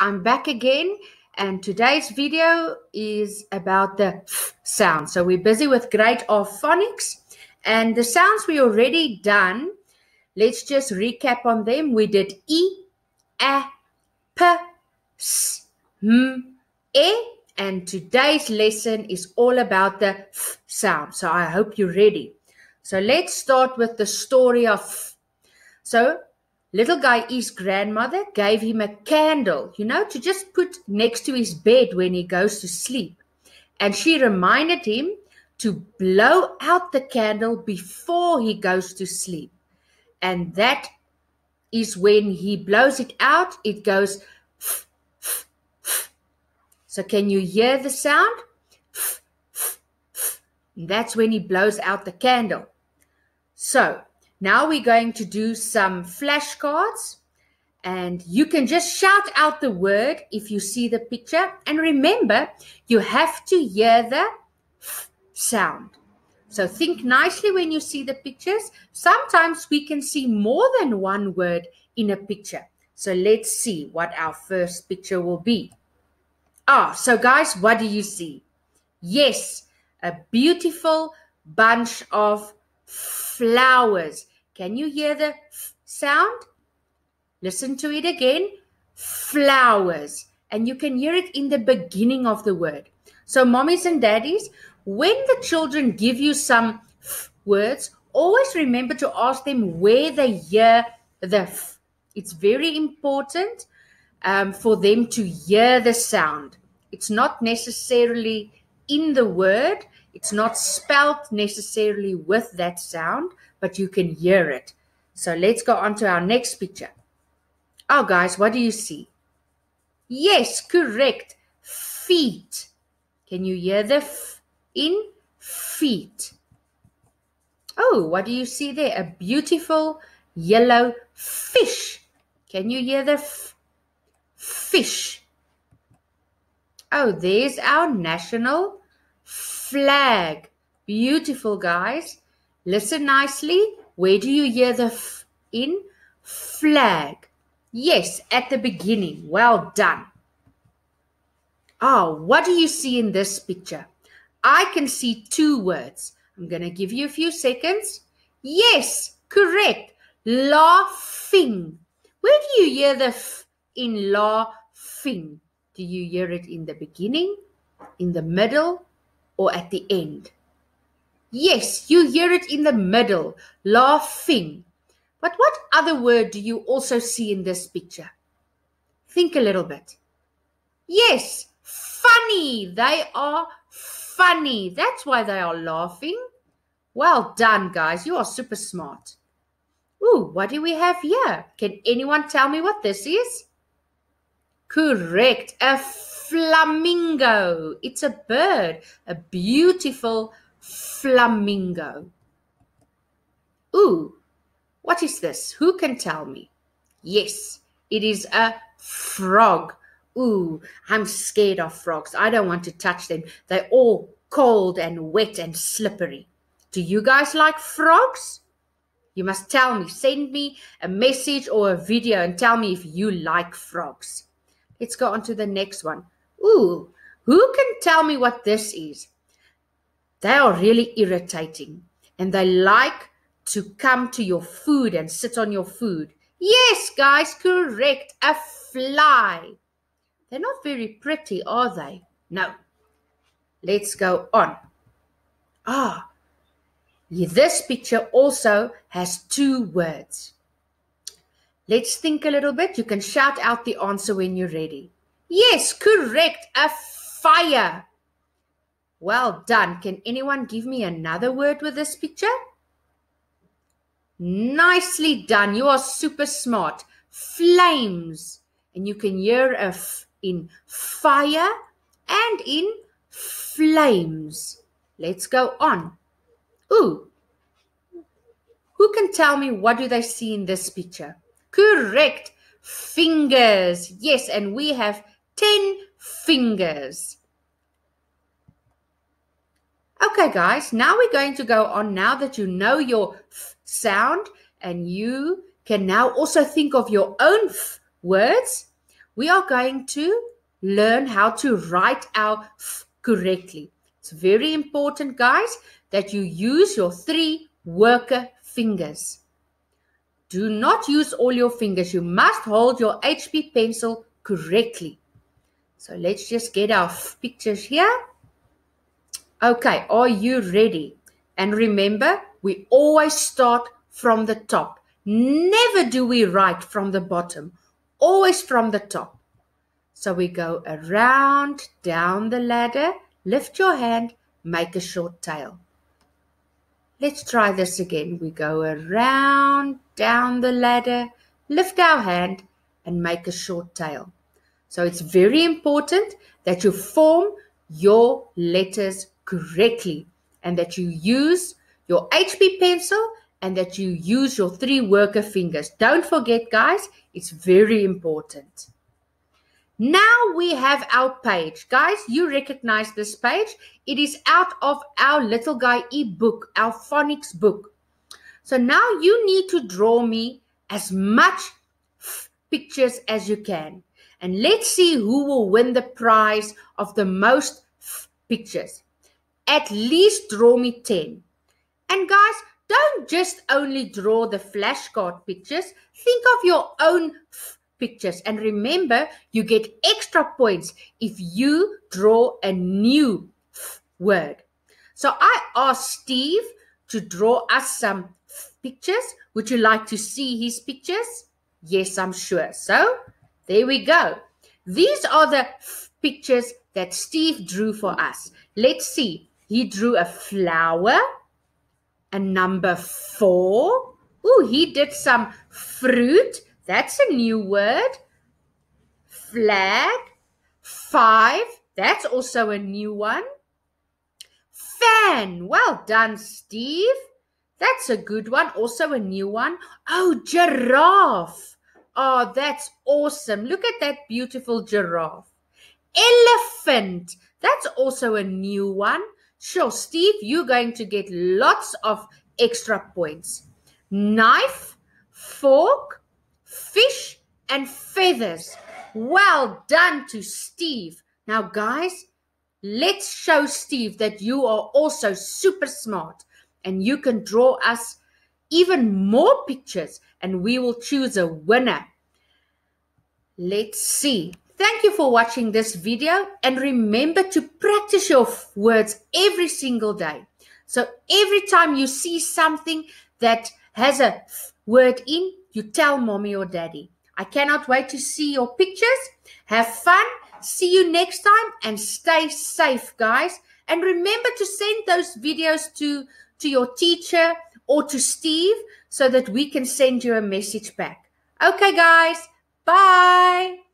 I'm back again and today's video is about the sound. So we're busy with Grade R phonics and the sounds we already done. Let's just recap on them. We did E, A, P, S, M, E and today's lesson is all about the sound. So I hope you're ready. So let's start with the story of. So Little guy, his grandmother gave him a candle, you know, to just put next to his bed when he goes to sleep. And she reminded him to blow out the candle before he goes to sleep. And that is when he blows it out, it goes. So, can you hear the sound? That's when he blows out the candle. So, now we're going to do some flashcards and you can just shout out the word if you see the picture. And remember, you have to hear the f sound. So think nicely when you see the pictures. Sometimes we can see more than one word in a picture. So let's see what our first picture will be. Ah, so guys, what do you see? Yes, a beautiful bunch of flowers. Can you hear the sound? Listen to it again. Flowers. And you can hear it in the beginning of the word. So, mommies and daddies, when the children give you some f words, always remember to ask them where they hear the f. It's very important um, for them to hear the sound. It's not necessarily in the word, it's not spelt necessarily with that sound, but you can hear it. So let's go on to our next picture. Oh, guys, what do you see? Yes, correct. Feet. Can you hear the f in feet? Oh, what do you see there? A beautiful yellow fish. Can you hear the f fish? Oh, there's our national flag. Beautiful, guys. Listen nicely. Where do you hear the f in? Flag. Yes, at the beginning. Well done. Oh, what do you see in this picture? I can see two words. I'm going to give you a few seconds. Yes, correct. Laughing. Where do you hear the f in laughing? Do you hear it in the beginning, in the middle, or at the end? Yes, you hear it in the middle, laughing. But what other word do you also see in this picture? Think a little bit. Yes, funny. They are funny. That's why they are laughing. Well done, guys. You are super smart. Ooh, what do we have here? Can anyone tell me what this is? Correct. A flamingo. It's a bird, a beautiful flamingo. Ooh, what is this? Who can tell me? Yes, it is a frog. Ooh, I'm scared of frogs. I don't want to touch them. They're all cold and wet and slippery. Do you guys like frogs? You must tell me. Send me a message or a video and tell me if you like frogs. Let's go on to the next one. Ooh, who can tell me what this is? They are really irritating and they like to come to your food and sit on your food. Yes, guys, correct. A fly. They're not very pretty, are they? No. Let's go on. Ah, this picture also has two words. Let's think a little bit. You can shout out the answer when you're ready. Yes, correct. A fire. Well done. Can anyone give me another word with this picture? Nicely done. You are super smart. Flames. And you can hear a f in fire and in flames. Let's go on. Ooh. Who can tell me what do they see in this picture? Correct. Fingers. Yes, and we have 10 fingers. Okay, guys, now we're going to go on. Now that you know your f sound and you can now also think of your own f words, we are going to learn how to write our f correctly. It's very important, guys, that you use your three worker fingers. Do not use all your fingers. You must hold your HB pencil correctly. So let's just get our pictures here. Okay, are you ready? And remember, we always start from the top. Never do we write from the bottom, always from the top. So we go around, down the ladder, lift your hand, make a short tail. Let's try this again. We go around, down the ladder, lift our hand, and make a short tail. So it's very important that you form your letters correctly and that you use your HB pencil and that you use your three worker fingers. Don't forget, guys, it's very important. Now we have our page. Guys, you recognize this page. It is out of our little guy e-book, our phonics book. So now you need to draw me as much pictures as you can. And let's see who will win the prize of the most pictures. At least draw me 10. And guys, don't just only draw the flashcard pictures. Think of your own pictures. And remember, you get extra points if you draw a new word. So I asked Steve to draw us some pictures. Would you like to see his pictures? Yes, I'm sure. So there we go. These are the pictures that Steve drew for us. Let's see. He drew a flower, a number four. Oh, he did some fruit that's a new word. Flag. Five. That's also a new one. Fan. Well done, Steve. That's a good one. Also a new one. Oh, giraffe. Oh, that's awesome. Look at that beautiful giraffe. Elephant. That's also a new one. Sure, Steve, you're going to get lots of extra points. Knife, fork, fish and feathers. Well done to Steve. Now, guys, let's show Steve that you are also super smart and you can draw us even more pictures and we will choose a winner. Let's see. Thank you for watching this video and remember to practice your words every single day. So every time you see something that has a word in, you tell mommy or daddy. I cannot wait to see your pictures. Have fun. See you next time and stay safe, guys. And remember to send those videos to, to your teacher or to Steve so that we can send you a message back. Okay, guys. Bye.